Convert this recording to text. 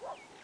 Whoa.